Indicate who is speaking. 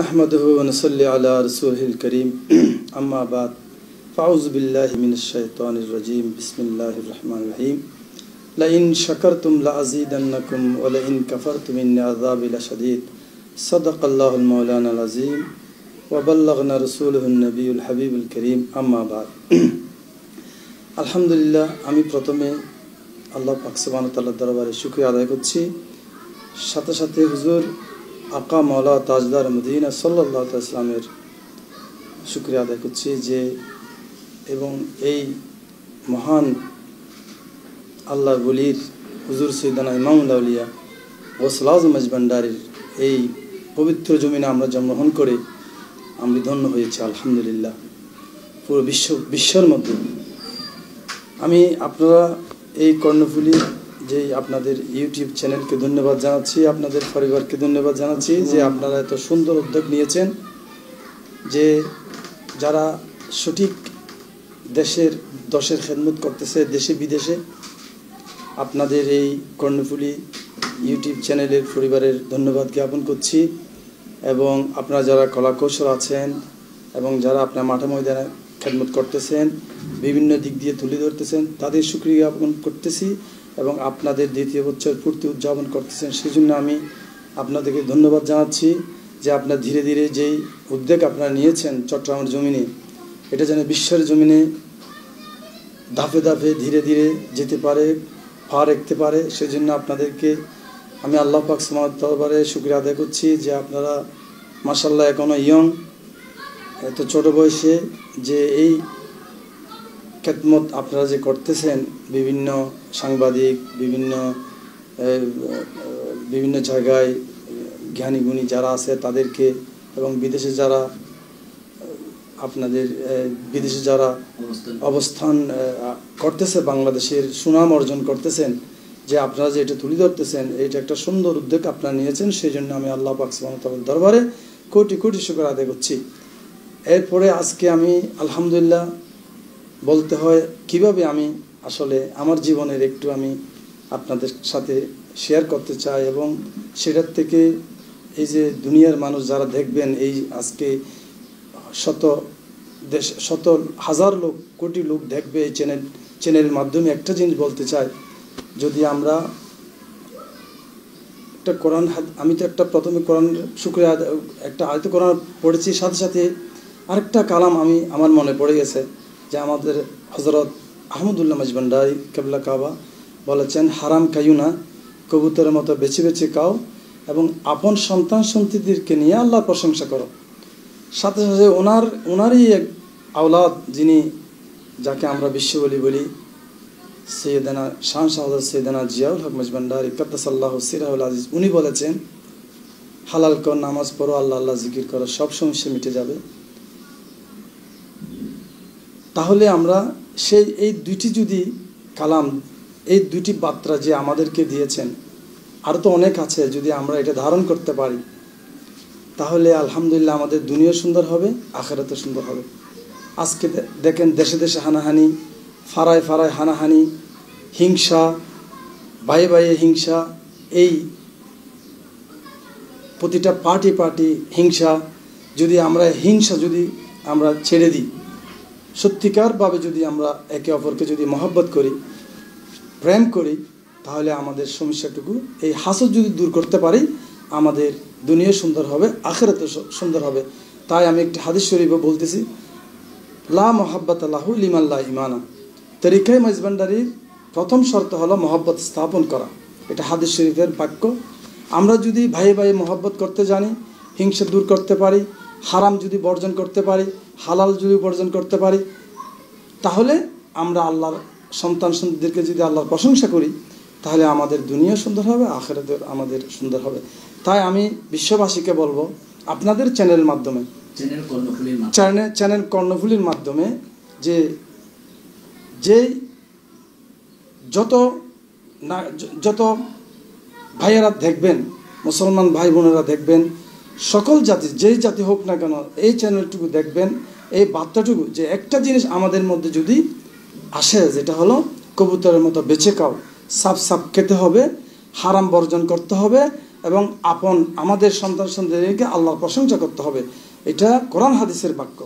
Speaker 1: نحمده ونصلي على رسوله الكريم أما بعد فأعوذ بالله من الشيطان الرجيم بسم الله الرحمن الرحيم لئن شكرتم لأزيدنكم ولئن كفرتم إن عذابي لشديد صدق الله المولانا العظيم وبلغنا رسوله النبي الحبيب الكريم أما بعد আলহামদুলিল্লাহ আমি প্রথমে আল্লাহ পাক সুবহানাহু ওয়া তাআলার দরবারে শুকরিয়া আদায় করছি সাথে সাথে হুজুর আকা মৌলা তাজদার মদিনা সাল্লাহ ইসলামের শুক্রিয়া আদায় করছি যে এবং এই মহান আল্লাহ বলির হুজুর সৈদানা ইমামুল্লাউলিয়া ওসলাজ মজবান্ডারির এই পবিত্র জমিনে আমরা জন্মগ্রহণ করে আমি ধন্য হয়েছি, আলহামদুলিল্লাহ। পুরো বিশ্ব বিশ্বের মধ্যে। আমি আপনারা এই কর্ণফুলি যে আপনাদের ইউটিউব চ্যানেলকে ধন্যবাদ জানাচ্ছি, আপনাদের পরিবারকে ধন্যবাদ জানাচ্ছি যে আপনারা এত সুন্দর উদ্যোগ নিয়েছেন, যে যারা সঠিক দেশের দশের খেদমত করতেছে দেশে বিদেশে, আপনাদের এই কর্ণফুলি ইউটিউব চ্যানেলের পরিবারের ধন্যবাদ জ্ঞাপন করছি এবং আপনারা যারা কলাকৌশল আছেন এবং যারা আপনার মাঠে ময়দানে খেদমত করতেছেন, বিভিন্ন দিক দিয়ে তুলে ধরতেছেন, তাদের সুক্রিয়া জ্ঞাপন করতেছি। এবং আপনাদের দ্বিতীয় বছর পূর্তি উদযাপন করতেছেন সেই জন্য আমি আপনাদেরকে ধন্যবাদ জানাচ্ছি যে আপনার ধীরে ধীরে যেই উদ্যোগ আপনারা নিয়েছেন চট্টগ্রামের জমিনে, এটা যেন বিশ্বের জমিনে ধাপে ধাপে ধীরে ধীরে যেতে পারে, পা রাখতে পারে সেই জন্য আপনাদেরকে আমি আল্লাহ পাক সমাজ দরবারে শুক্রিয়া আদায় করছি যে আপনারা মাসাল্লাহ এখনও ইয়ং এত ছোট বয়সে যে এই খেদমত আপনারা যে করতেছেন বিভিন্ন সাংবাদিক বিভিন্ন বিভিন্ন জায়গায় জ্ঞানী গুণী যারা আছে তাদেরকে এবং বিদেশে যারা আপনাদের বিদেশে যারা অবস্থান। করতেছে বাংলাদেশের সুনাম অর্জন করতেছেন যে আপনারা যে এটা তুলে ধরতেছেন এটা একটা সুন্দর উদ্যোগ আপনারা নিয়েছেন সেই জন্য আমি আল্লাহ পাক দরবারে কোটি কোটি শুক্র আদায় করছি। এরপরে আজকে আমি আলহামদুলিল্লাহ বলতে হয়, কীভাবে আমি আসলে আমার জীবনের একটু আমি আপনাদের সাথে শেয়ার করতে চাই এবং সেটার থেকে এই যে দুনিয়ার মানুষ যারা দেখবেন, এই আজকে শত দেশ, শত হাজার লোক, কোটি লোক দেখবে এই চ্যানেল চ্যানেলের মাধ্যমে একটা জিনিস বলতে চাই। যদি আমরা একটা কোরআন আমি তো একটা প্রথমে কোরআন শুক্রিয়া একটা আয়ত কোরআন পড়েছি, সাথে সাথে আরেকটা কালাম আমি, আমার মনে পড়ে গেছে। যে আমাদের হজরত আহমদুল্লাহ মজবান্ডারি কেবলা কাবা বলেছেন, হারাম কাইও না, কবুতরের মতো বেছে বেছে কাও এবং আপন সন্তান সন্ততিদেরকে নিয়ে আল্লাহর প্রশংসা করো। সাথে সাথে ওনার, ওনারই এক আওলাদ যিনি, যাকে আমরা বিশ্ব বলি বলি সৈয়দানা শাহ শাহদ সৈয়দানা জিয়াউল হক মজবান্ডারি কদ্দাসাল্লাহ সিরাহুল আজিজ, উনি বলেছেন, হালাল কর, নামাজ পড়ো, আল্লাহ আল্লাহ জিকির করো, সব সমস্যা মিটে যাবে। তাহলে আমরা সেই, এই দুইটি যদি কালাম, এই দুইটি বার্তা যে আমাদেরকে দিয়েছেন আরও তো অনেক আছে যদি আমরা এটা ধারণ করতে পারি, তাহলে আলহামদুলিল্লাহ আমাদের দুনিয়া সুন্দর হবে আখেরাতে সুন্দর হবে। আজকে দেখেন দেশে দেশে হানাহানি, ফারায় ফারায় হানাহানি, হিংসা বাইয়ে বাইয়ে হিংসা, এই প্রতিটা পার্টি পার্টি হিংসা, যদি আমরা হিংসা যদি আমরা ছেড়ে দিই সত্যিকারভাবে যদি আমরা একে অপরকে যদি মহব্বত করি, প্রেম করি, তাহলে আমাদের সমস্যাটুকু, এই হাসদ যদি দূর করতে পারি, আমাদের দুনিয়া সুন্দর হবে আখেরাতে সুন্দর হবে। তাই আমি একটি হাদিস শরীফে বলতেছি, লা মহাব্বত আল্লাহ লিমাল্লা ইমানা। তরিকায় মজবান্ডারির প্রথম শর্ত হলো মহব্বত স্থাপন করা। এটা হাদিস শরীফের বাক্য। আমরা যদি ভাই ভাই মহব্বত করতে জানি, হিংসা দূর করতে পারি হারাম যদি বর্জন করতে পারি হালাল যদি বর্জন করতে পারি তাহলে আমরা আল্লাহর সন্তান সন্তানদেরকে যদি আল্লাহর প্রশংসা করি তাহলে আমাদের দুনিয়া সুন্দর হবে আখেরাতের আমাদের সুন্দর হবে। তাই আমি বিশ্ববাসীকে বলব আপনাদের চ্যানেলের মাধ্যমে চ্যানেল চ্যানেল কর্ণফুলির মাধ্যমে যে যে যত না যত ভাইয়েরা দেখবেন মুসলমান ভাই বোনেরা দেখবেন সকল জাতি, যেই জাতি হোক না কেন, এই চ্যানেলটুকু দেখবেন, এই বার্তাটুকু যে একটা জিনিস আমাদের মধ্যে যদি আসে, যেটা হলো কবুতরের মতো বেছে খাও, সাপ সাপ খেতে হবে, হারাম বর্জন করতে হবে, এবং আপন আমাদের সন্তান সন্তানদেরকে আল্লাহর প্রশংসা করতে হবে। এটা কোরআন হাদিসের বাক্য।